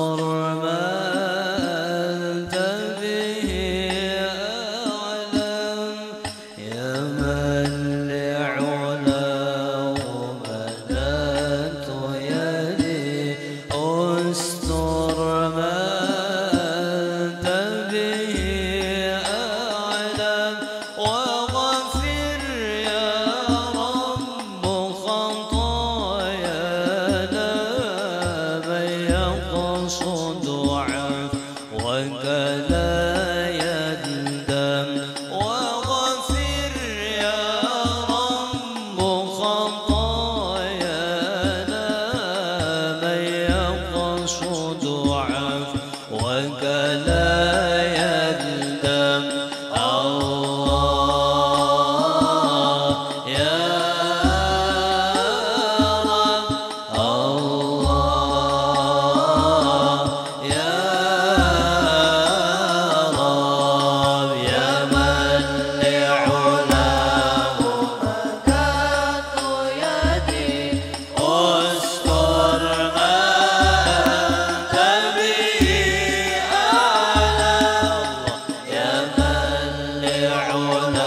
Oh. يقصد عفوك لعلاه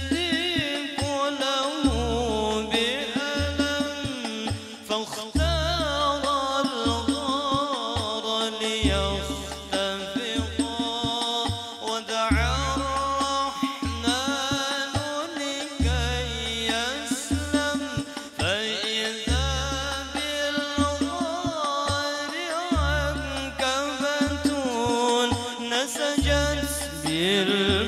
Yeah.